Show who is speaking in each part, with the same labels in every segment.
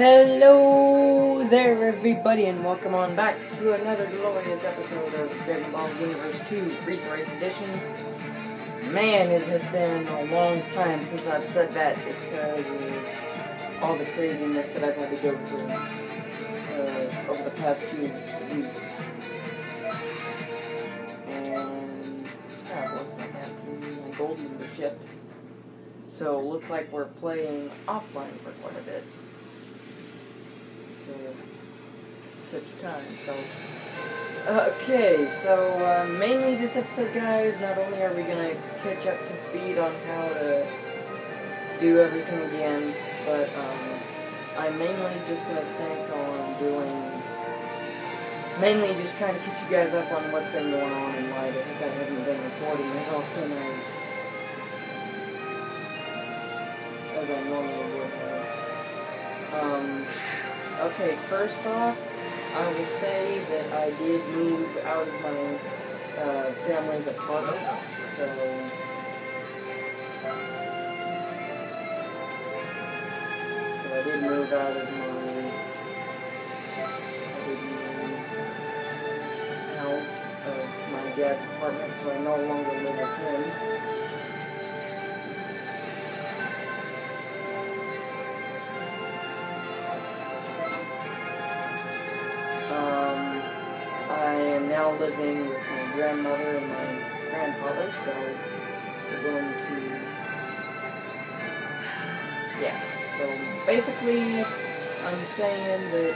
Speaker 1: Hello there, everybody, and welcome on back to another glorious episode of Dragon Ball Xenoverse 2 Frieza Race Edition. Man, it has been a long time since I've said that because of all the craziness that I've had to go through uh, over the past few weeks. And, like I have to my gold membership. So, looks like we're playing offline for quite a bit such time. So, okay, so uh, mainly this episode, guys, not only are we gonna catch up to speed on how to do everything again, but um, I'm mainly just gonna think on doing. Mainly just trying to catch you guys up on what's been going on in light. I think I haven't been recording as often as as I normally would have. Um, Okay, first off, I will say that I did move out of my uh, family's apartment, so... So I did move out of my... I did move out of my dad's apartment, so I no longer live with him. Living with my grandmother and my grandfather, so we're going to, yeah, so basically, I'm saying that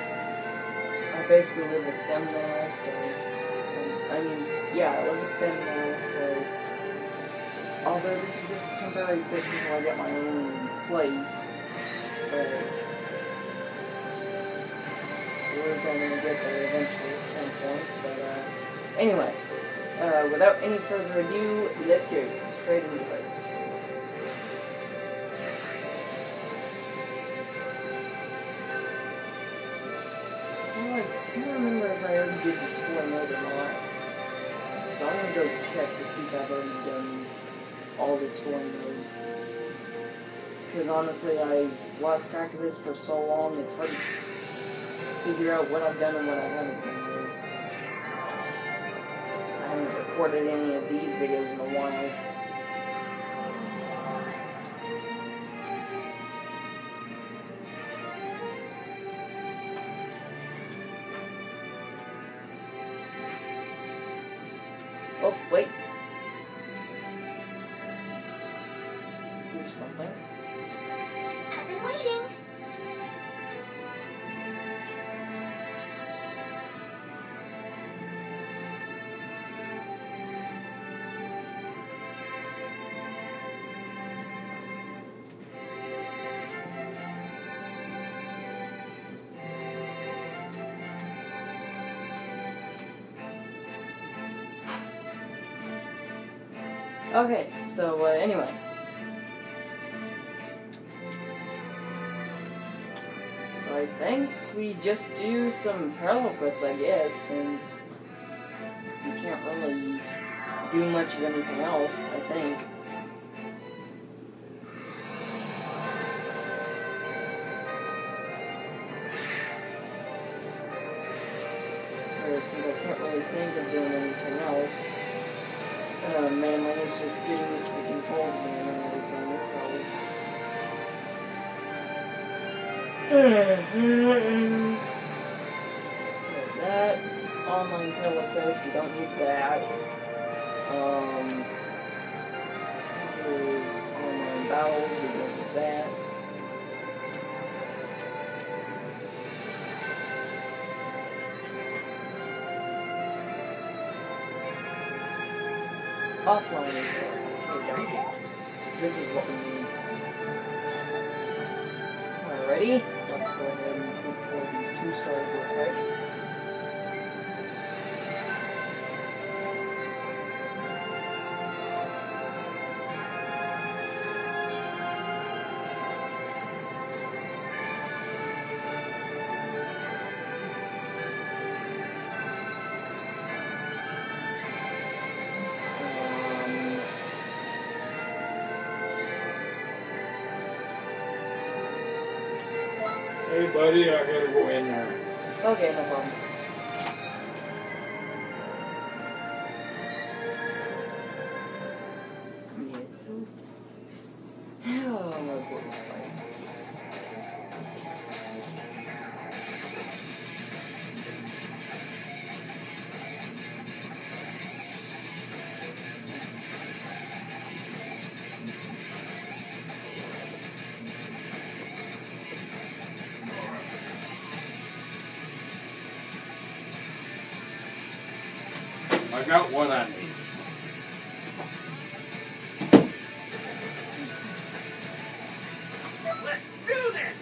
Speaker 1: I basically live with them now, so, I mean, yeah, I live with them now, so, although this is just a temporary fix until I get my own place, but we're to get there eventually at some point, but, uh, Anyway, uh, without any further ado, let's go straight into it. Oh, I can't remember if I already did the score mode or not. So I'm gonna go check to see if I've already done all the scoring mode. Because honestly, I've lost track of this for so long, it's hard to figure out what I've done and what I haven't done recorded any of these videos in a while. Okay, so uh, anyway. So I think we just do some parallel I guess, since we can't really do much of anything else, I think. Or since I can't really think of doing anything else. Oh man, my head's just getting used to the controls again and everything, so... That's online pillow we don't need that. Um, online battles, we don't need that. Offline This is what we need. Alrighty, let's go ahead and take these two stars real quick.
Speaker 2: Hey, buddy, I gotta go in there.
Speaker 1: Okay, no problem.
Speaker 2: I got what I need.
Speaker 3: Let's do this!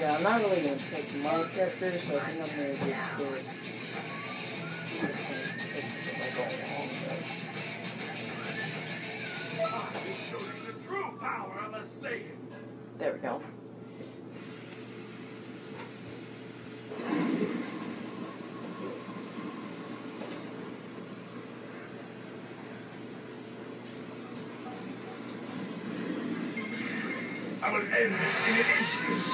Speaker 1: Yeah, I'm not really gonna pick my character, so I think I'm gonna just do it. As I go along, but-
Speaker 3: I will show you the true power of a Saiyan.
Speaker 1: There we go.
Speaker 3: I will end this in an instant.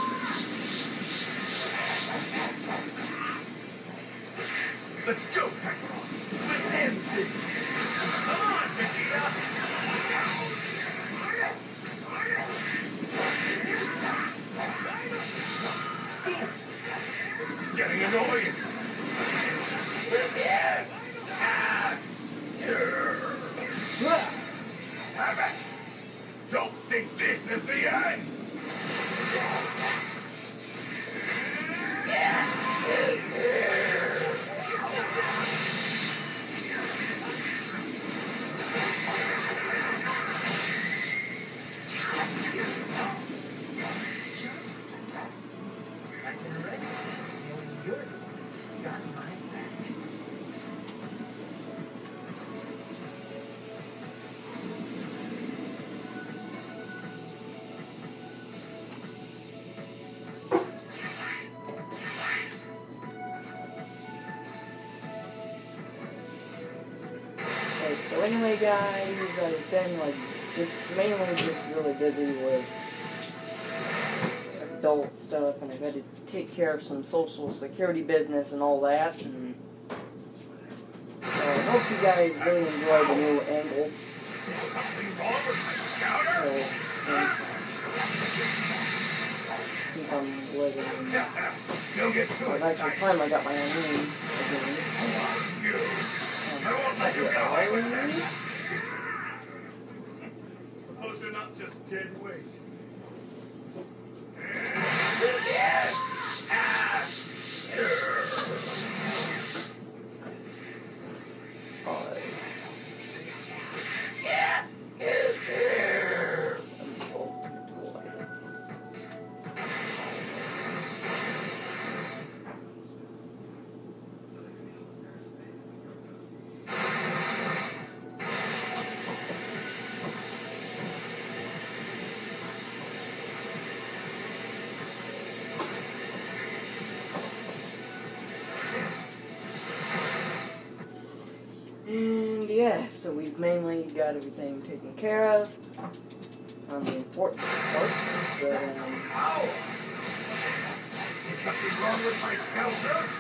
Speaker 1: Anyway, guys, I've been like just mainly just really busy with adult stuff, and I've had to take care of some social security business and all that. And so I hope you guys really enjoy the new angle.
Speaker 3: Something wrong with my scouter?
Speaker 1: So since since I'm living, in,
Speaker 3: You'll
Speaker 1: I've actually finally got my own room
Speaker 3: Suppose you're not just dead weight.
Speaker 1: We've mainly got everything taken care of on the important parts, but um!
Speaker 3: Is something wrong with my?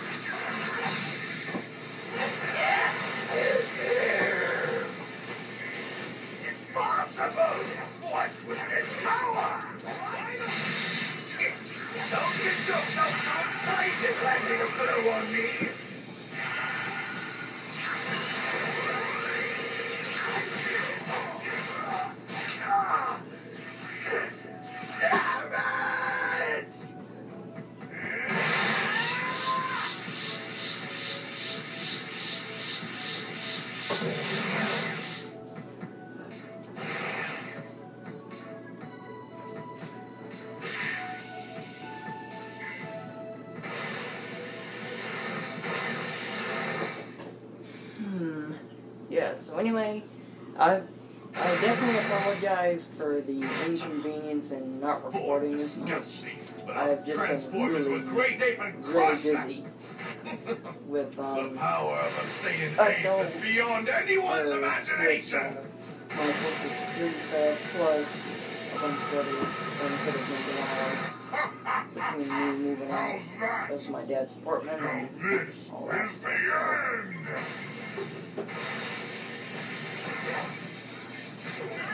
Speaker 1: Yeah. So anyway, I've I definitely apologize for the inconvenience and not recording this much.
Speaker 3: but
Speaker 1: I've just been really,
Speaker 3: great ape and
Speaker 1: Really busy with
Speaker 3: The
Speaker 1: um.
Speaker 3: power of a Saiyan
Speaker 1: don't-
Speaker 3: is beyond anyone's
Speaker 1: uh,
Speaker 3: imagination.
Speaker 1: my social security stuff, plus a bunch of other things that have been going on between me moving out, plus my dad's apartment and all that
Speaker 3: the
Speaker 1: stuff. Boom! Boom,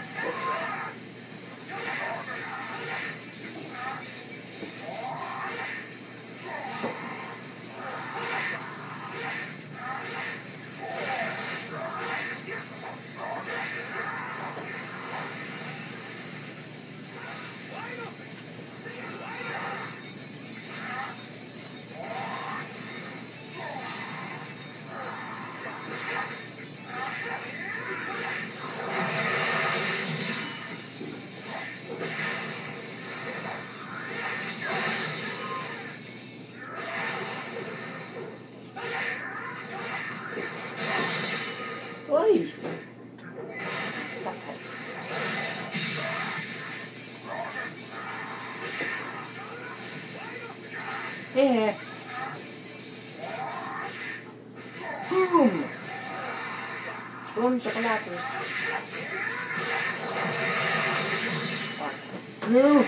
Speaker 1: chocolates. No!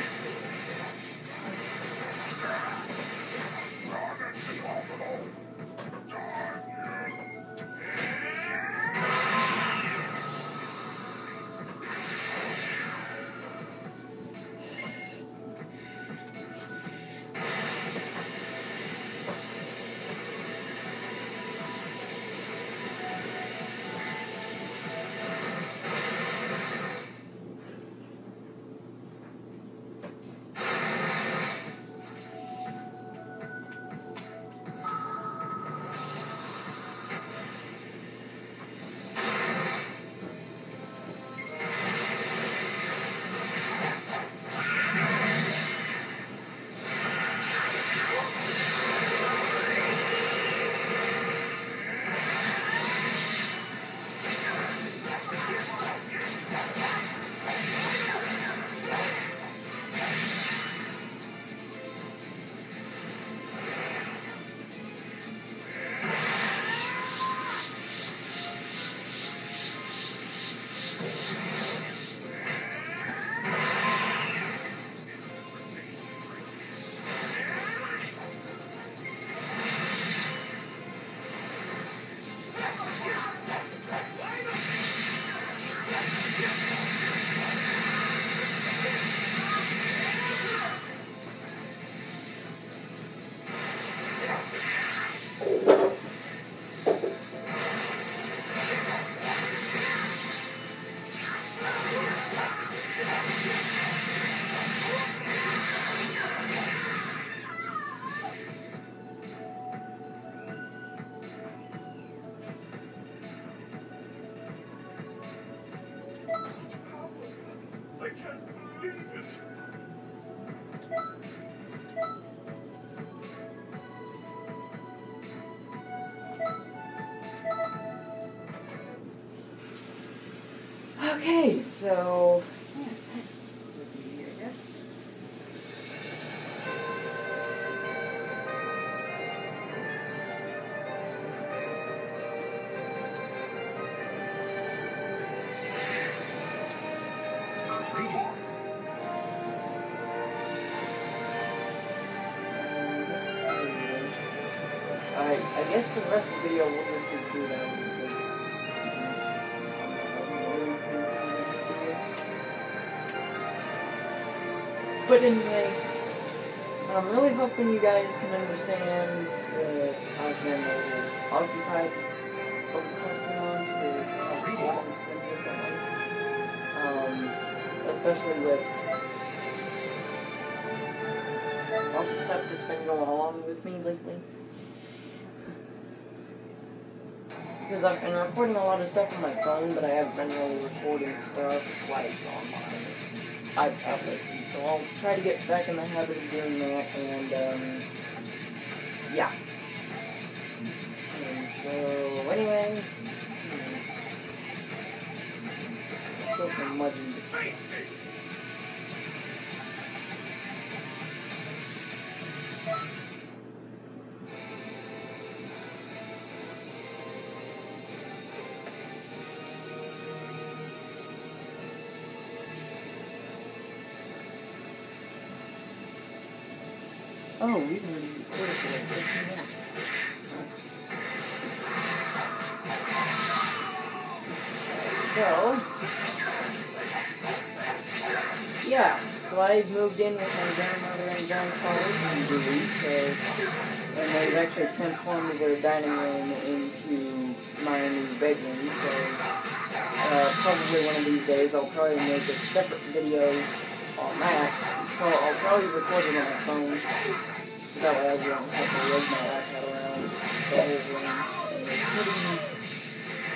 Speaker 1: So. I guess. Alright, I guess for the rest of the video, we'll just do those. But anyway, I'm really hoping you guys can understand that I've been a occupied over the past few months with activities and consistently. Um, especially with all the stuff that's been going on with me lately. Because I've been recording a lot of stuff on my phone, but I haven't been really recording stuff like on my iPad lately. So I'll try to get back in the habit of doing that, and um, yeah. And so anyway, hmm, let's go for Mudgeon. So I moved in with my grandmother and grandfather so, and they've actually transformed their dining room into my new bedroom, so, uh, probably one of these days I'll probably make a separate video on that. So I'll probably record it on my phone, so that way I won't have to lug my iPad around the whole room. It's pretty,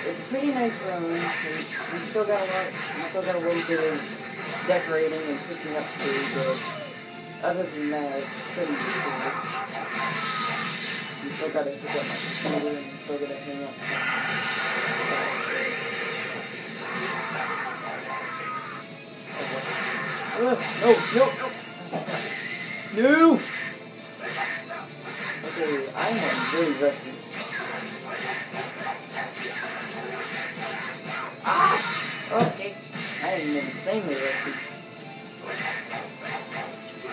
Speaker 1: it's a pretty nice room. We, still got a lot, we still got a little bit of decorating and picking up do, but other than that, it's pretty cool. We still gotta pick up my computer and still gotta hang up some. Uh, no, no, no. No! Okay, I am very rusty. Insanely rusty.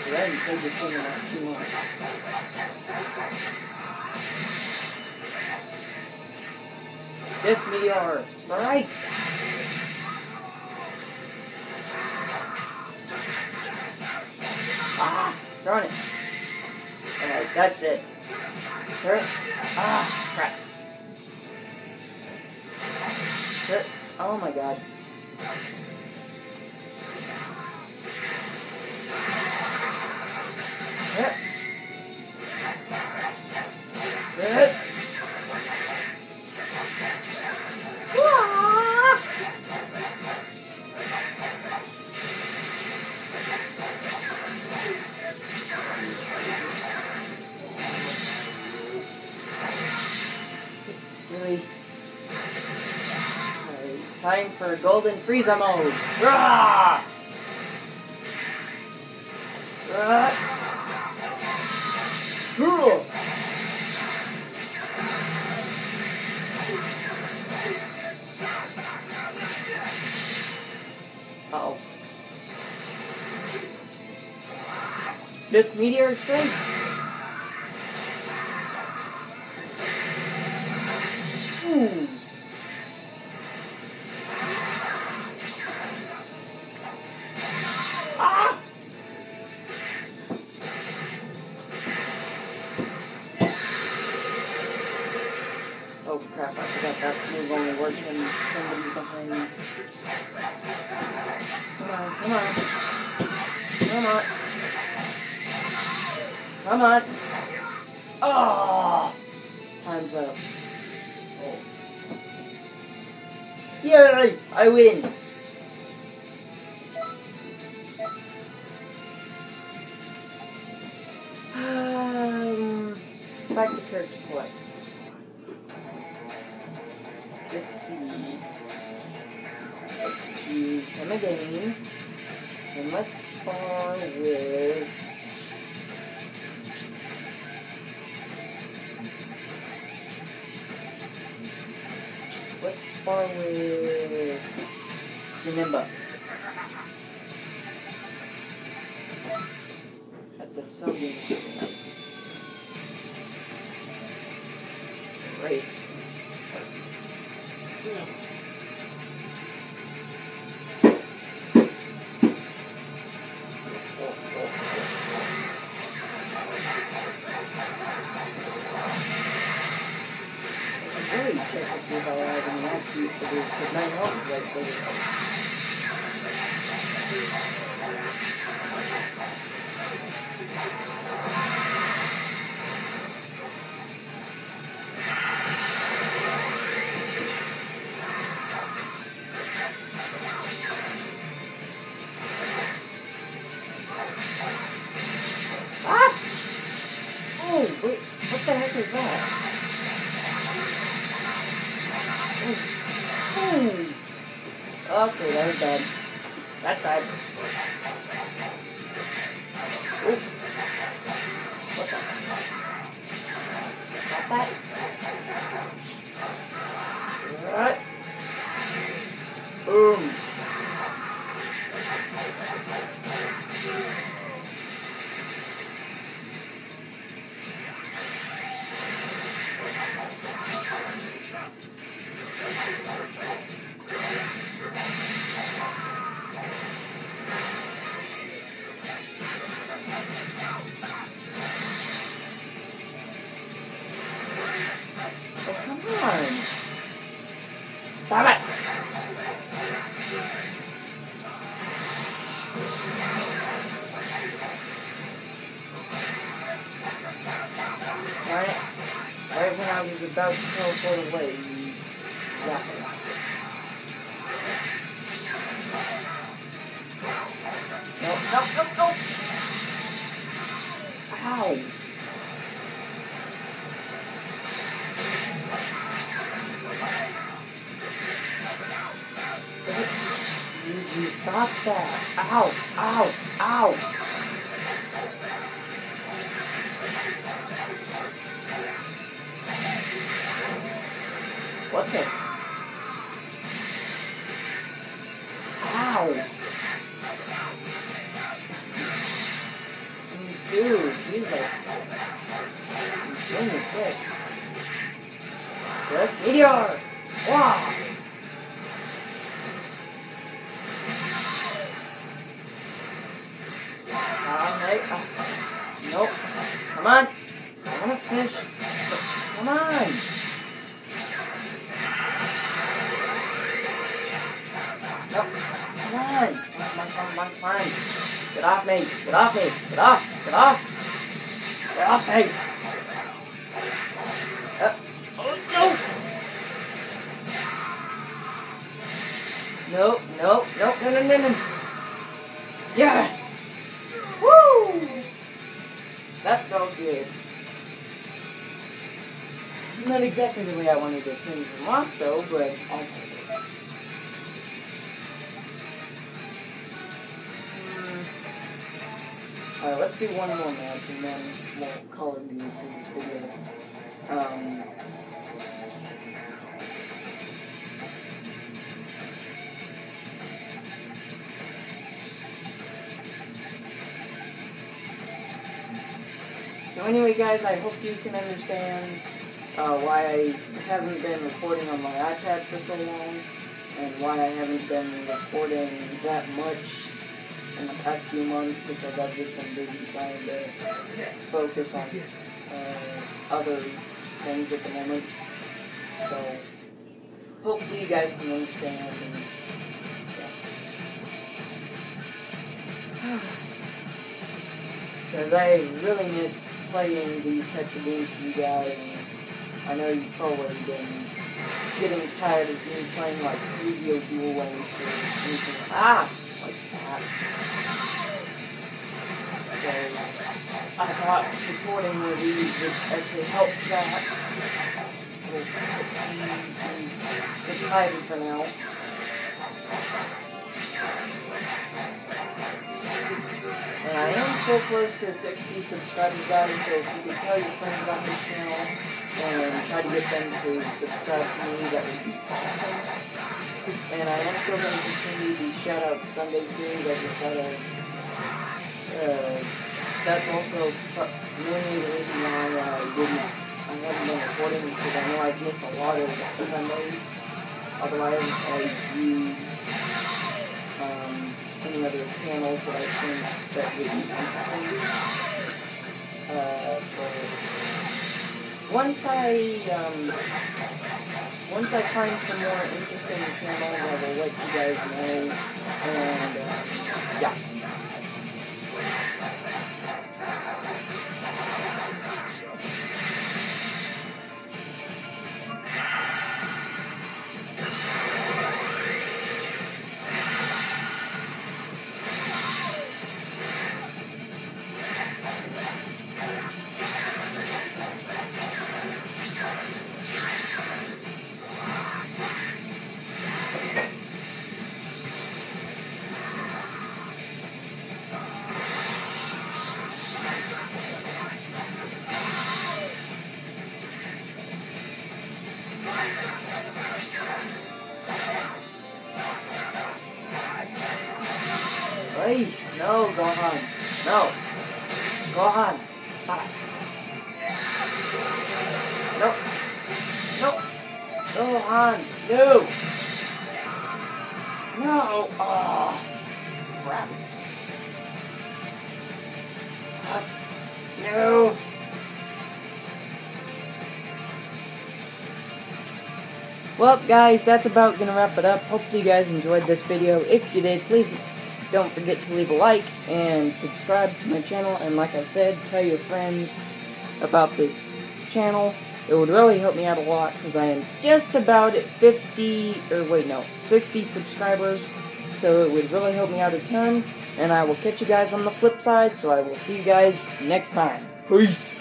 Speaker 1: I haven't played this game in like two months. Death Meteor, strike! Ah, darn it. Alright, that's it. Turret. Ah, crap. Turret. Oh my god. Really? Time for golden Frieza mode. This meteor strike. Ooh. Ah! Oh crap, I forgot that move only. Come on, come on. Come on. Come on. Oh! Time's up. Oh. Yay! I win! Um, back to character select. Let's see. Let's choose him again. And let's spar spar with. At the Soviet Ooh. Okay, that was bad. That's bad. Oh. What the? Stop that. Alright. Boom. About to teleport away, you! Ow! Did you stop that? Ow! Ow! Ow! What the? Ow! Dude, he's like extremely quick. Death meteor! Wow! Alright. Uh, nope. Come on. I wanna finish. Come on. Come on, come on, come on. Get off me. Get off me. Get off. Get off. Get off me. Uh, oh, no. Nope, nope, no, no, no, no. Yes! Woo! That felt good. Not exactly the way I wanted to finish them off, though, but I'll take it. Alright, let's do one more match and then we'll call it good for this video. Um, So anyway, guys, I hope you can understand uh, why I haven't been recording on my iPad for so long, and why I haven't been recording that much in the past few months because I've just been busy trying to focus on uh, other things at the moment. So hopefully you guys can understand. And, yeah. Because I really miss playing these types of games with you guys. And I know you've probably been getting tired of me playing like Yu-Gi-Oh! Duel Links or anything ah, like that. So I thought recording one uh, um, of these would help that. with Will subsided for now. And I am still close to 60 subscribers, guys, so if you could tell your friends about this channel and try to get them to subscribe to me, that would be awesome. And I am still going to continue the Shoutout Sunday series. I just had a. Uh, that's also mainly the reason why I didn't. I haven't been recording because I know I've missed a lot of Sundays. Otherwise, I do um, any other channels that I think that would be interesting. Uh, once I um, once I find some more interesting channels, I will let you guys know. And uh, yeah. Stop. No. No. Gohan, no. No. Oh, crap. Rust. No. Well, guys, that's about gonna wrap it up. Hopefully you guys enjoyed this video. If you did, please don't forget to leave a like and subscribe to my channel. And like I said, tell your friends about this channel. It would really help me out a lot because I am just about at 50, or wait, no, 60 subscribers. So it would really help me out a ton. And I will catch you guys on the flip side. So I will see you guys next time. Peace.